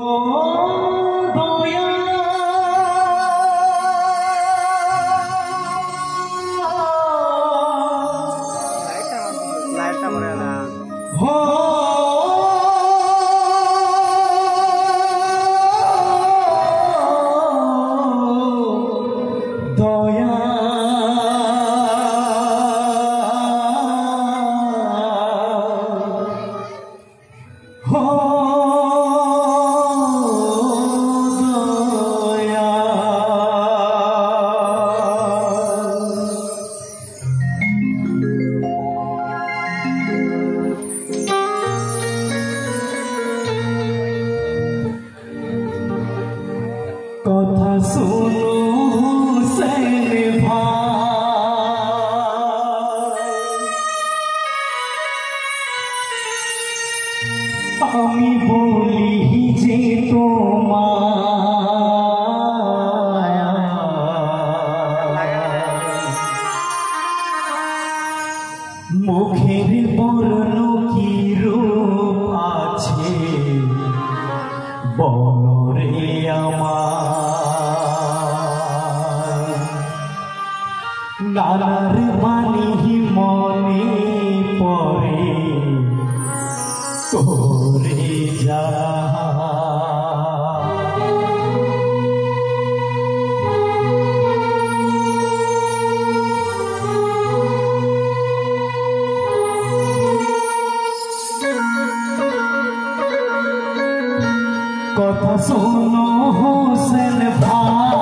Oh. মুখের বরণ কি রূপ? सुनो हुसन भा